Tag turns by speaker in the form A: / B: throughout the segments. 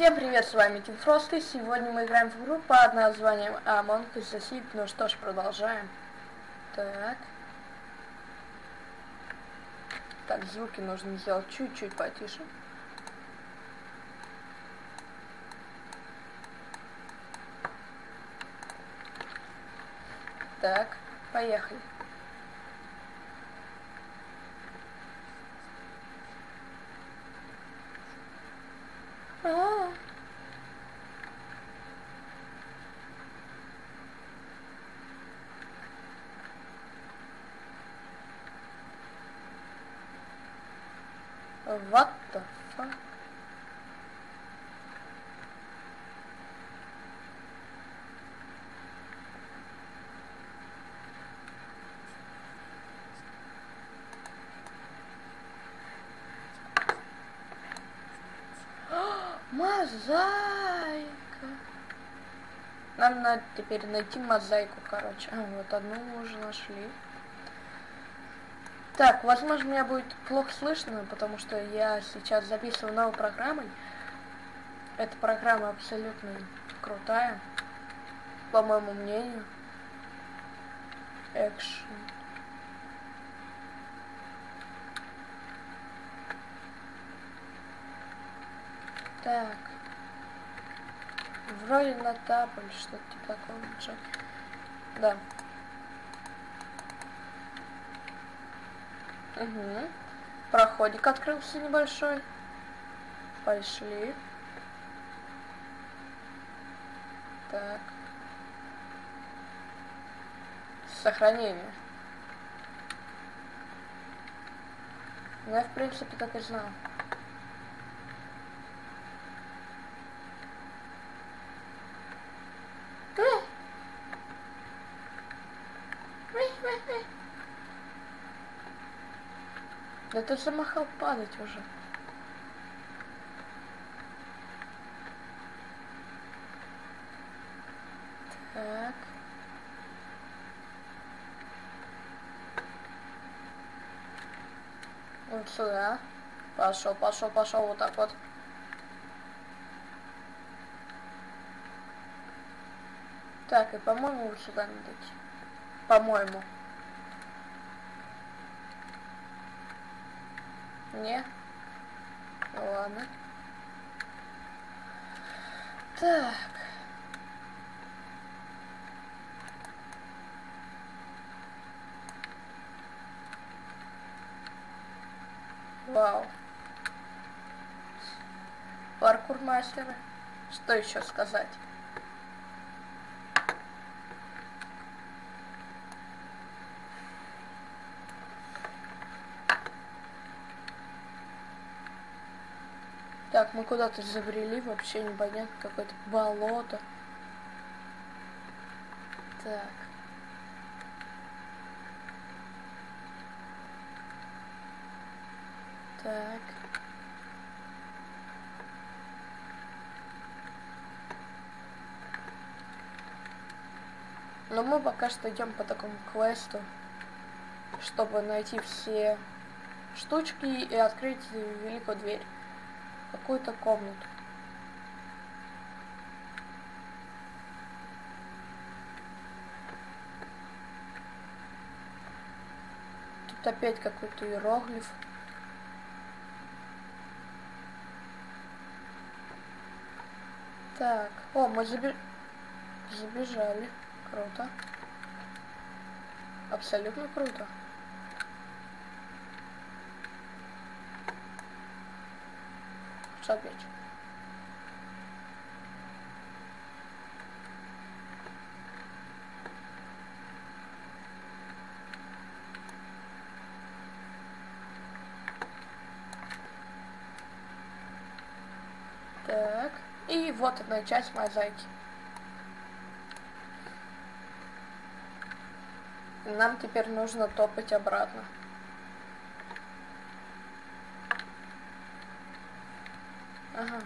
A: Всем привет, с вами Тим Фрост, и сегодня мы играем в игру под названием Among Us The Sea. Ну что ж, продолжаем. Так. Так, звуки нужно сделать чуть-чуть потише. Так, поехали. А. What the fuck? Мозаика. Нам надо теперь найти мозаику, короче. А, вот одну мы уже нашли. Так, возможно, меня будет плохо слышно, потому что я сейчас записываю новой программой. Эта программа абсолютно крутая, по моему мнению. Экшн. Так. Вроде натапали что-то типа такого. Да. Угу. Проходик открылся небольшой. Пошли. Так. Сохранение. Ну, я, в принципе, так и знал. Да ты замахал падать уже. Так. Вот сюда. Пошел, пошел, пошел, вот так вот. Так, и по-моему сюда надо идти. По-моему. Не? Ну ладно. Так. Вау. Паркур мастера. Что еще сказать? Так, мы куда-то забрели, вообще непонятно, какое-то болото. Так. Так. Но мы пока что идем по такому квесту, чтобы найти все штучки и открыть великую дверь какую-то комнату. Тут опять какой-то иероглиф. Так, о, мы заби... забежали. Круто. Абсолютно круто. Опять. Так, и вот одна часть мозаики. Нам теперь нужно топать обратно. Ага.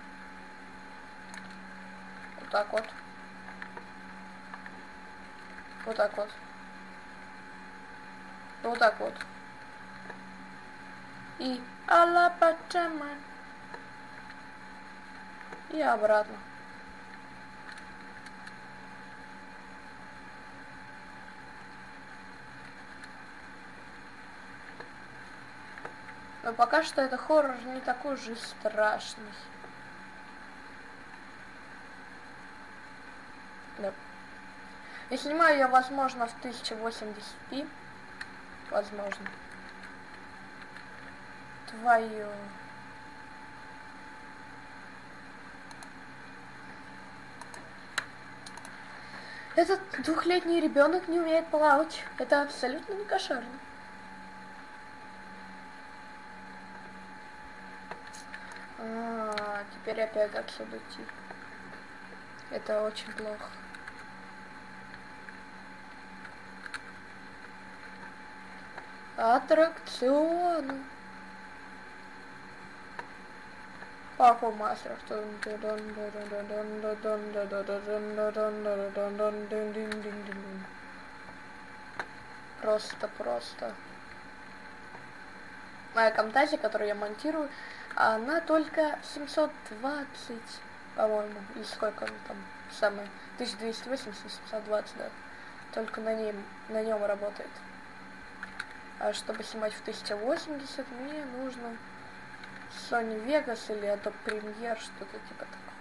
A: Вот так вот. Вот так вот. Вот так вот. И Алла Пачама. И обратно. Но пока что это хоррор не такой же страшный. Да. И снимаю я, возможно, в 1080p. Возможно. Твою. Этот двухлетний ребенок не умеет плавать. Это абсолютно не кошерно. А, теперь опять отсюда идти. Это очень плохо. Аттракцион. Паркур мастер. Просто, просто. Моя камтазия, которую я монтирую, она только 720, по-моему, или сколько она там, самое, 1280, 720, да. Только на нем, на нем работает. А чтобы снимать в 1080, мне нужно Sony Vegas или Adobe Premiere, что-то типа такого.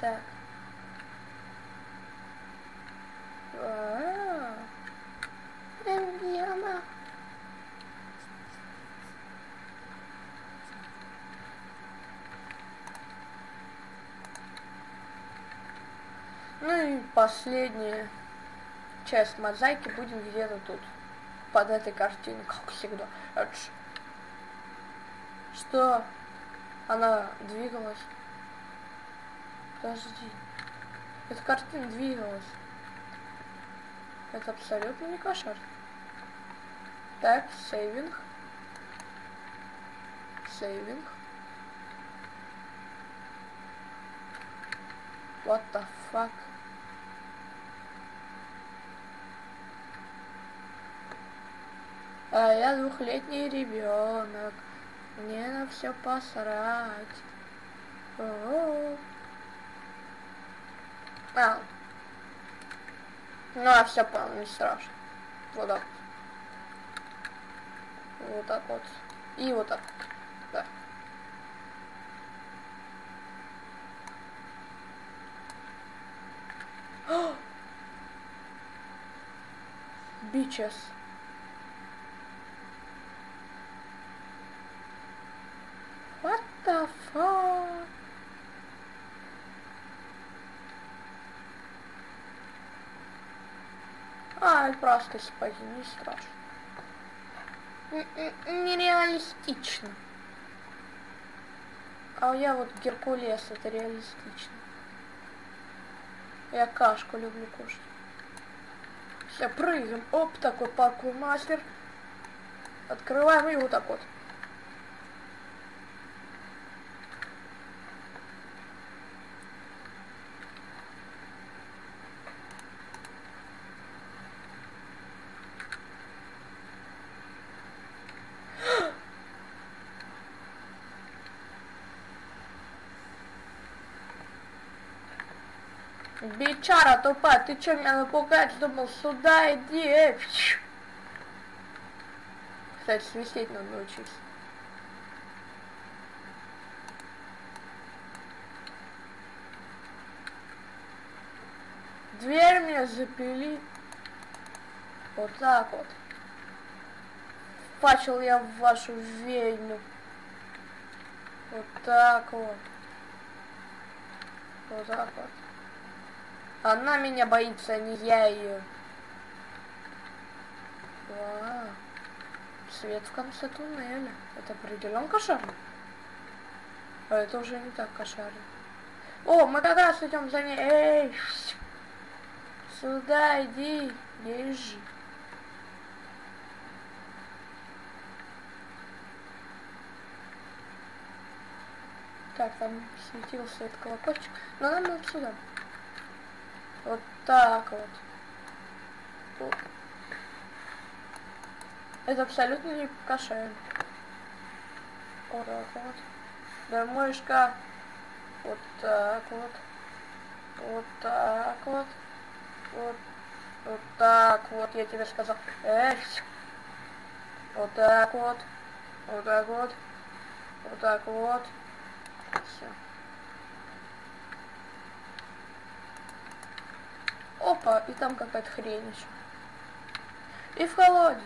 A: Так. А -а -а. Ну и последняя часть мозаики будем где-то тут. Под этой картиной, как всегда. Что? Она двигалась. Подожди. Эта картина двигалась. Это абсолютно не кошер. Так, сейвинг. Сейвинг. What the fuck? А я двухлетний ребенок. Мне на все посрать. О -о -о. А. Ну, а все понял, не страшно. Вот так. Вот так вот. И вот так. Да. Bitches. Fuck? А, это просто сапоги, не страшно. Нереалистично. А я вот Геркулес, это реалистично. Я кашку люблю кушать. Все, прыгаем. Оп, такой паркур мастер. Открываем и вот так вот. Бичара тупая, ты что меня напугаешь? Думал, сюда иди, эй. Кстати, свистеть надо научиться. Дверь мне запили. Вот так вот. Пачил я в вашу ведьму. Вот так вот. Вот так вот. Она меня боится, а не я ее. Вау. Свет в конце туннеля. Это определенно кошарно. А это уже не так кошарно. О, мы как раз идем за ней. Эй! Сюда иди, езжи. Так, там светился этот колокольчик. Но нам надо сюда. Вот так вот. Это абсолютно не кошель. Вот так вот. Домойшка. Вот так вот. Вот так вот. Вот. Вот так вот, я тебе сказал. Эх. Вот так вот. Вот так вот. Вот так вот. Все. Опа, и там какая-то хрень еще. И в колодец.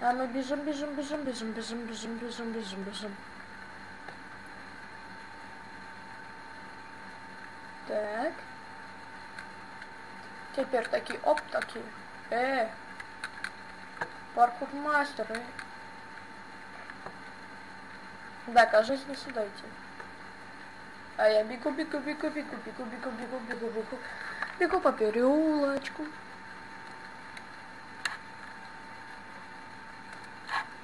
A: А мы бежим, бежим, бежим, бежим, бежим, бежим, бежим, бежим, бежим. Так. Теперь такие, оп, такие. Э, паркур мастер, э. Да, кажется, не сюда идти. А я бегу, бегу, бегу, бегу, бегу, бегу, бегу, бегу, бегу. Бегу по переулочку.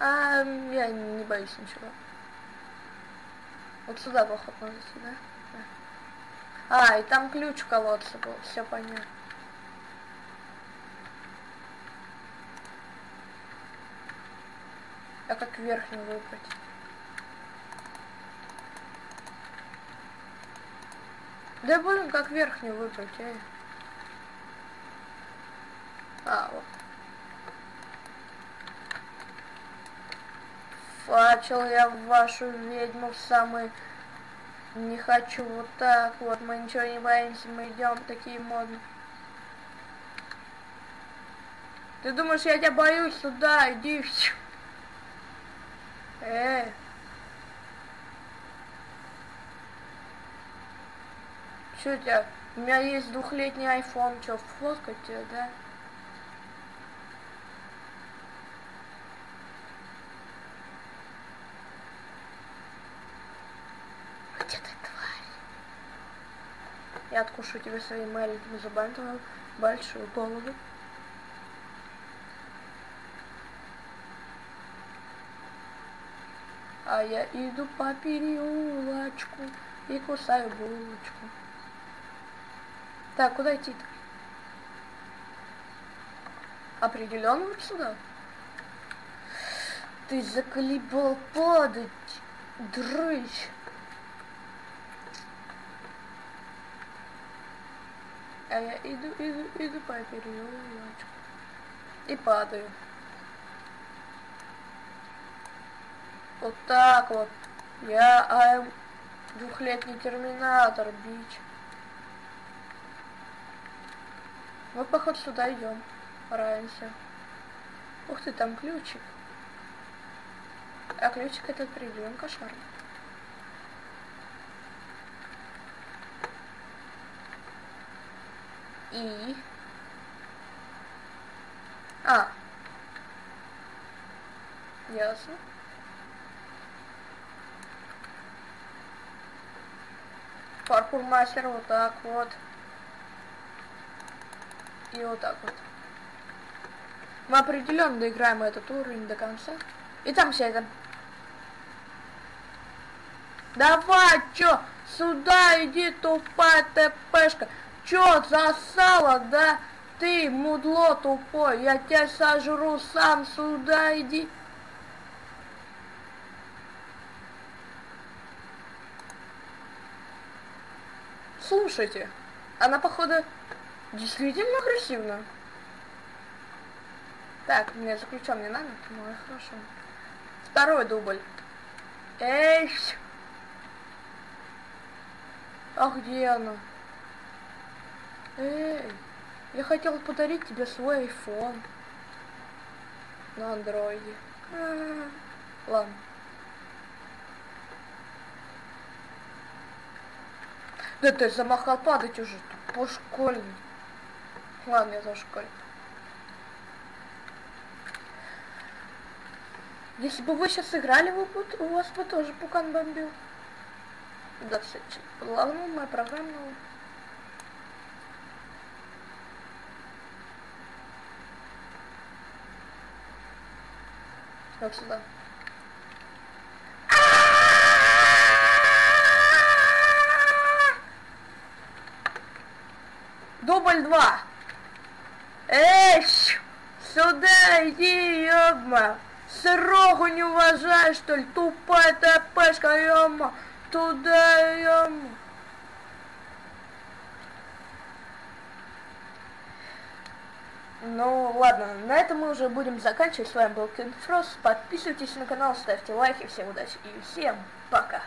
A: А, я не боюсь ничего. Вот сюда, поход, надо сюда. Да. А, и там ключ в колодце был, все понятно. А как верхний выбрать? Да блин, как верхнюю выбрать, эй. А, вот. Фачил я вашу ведьму в самый... Не хочу вот так вот, мы ничего не боимся, мы идем такие модные. Ты думаешь, я тебя боюсь? Сюда, иди. Эй. Что у тебя? У меня есть двухлетний iPhone, что, фоткать тебя, да? Где ты, тварь? Я откушу тебе свои маленькими зубами твою большую голову. А я иду по переулочку и кусаю булочку. Так, куда идти-то? Определенно вот сюда. Ты заколебал падать, дрыщ. А я иду, иду, иду по переулочку. И падаю. Вот так вот. Я I'm двухлетний терминатор, бич. Мы, походу, сюда идем. Раньше. Ух ты, там ключик. А ключик этот определен кошмарный. И... А. Ясно. Паркур мастер вот так вот. И вот так вот. Мы определенно доиграем этот уровень до конца. И там сядем. Давай, чё, сюда иди, тупая ТПшка. Чё, засала, да? Ты, мудло тупой, я тебя сожру сам, сюда иди. Слушайте, она, походу, действительно агрессивна. Так, мне за ключом не надо? Ну, хорошо. Второй дубль. Эй! А где она? Эй! Я хотел подарить тебе свой iPhone. На андроиде. А. Ладно. Да ты замахал падать уже, по школьный. Ладно, я за школьник. Если бы вы сейчас играли, вы бы, у вас бы тоже пукан бомбил. Да, кстати, главное, моя программа. Вот сюда. Дубль два. Эй, сюда иди, ёбма! Сыроху не уважаешь, что ли? Тупая тпшка, ёма! Туда, ёма! Ну ладно, на этом мы уже будем заканчивать. С вами был Кен Фрост. Подписывайтесь на канал, ставьте лайки. Всем удачи и всем пока!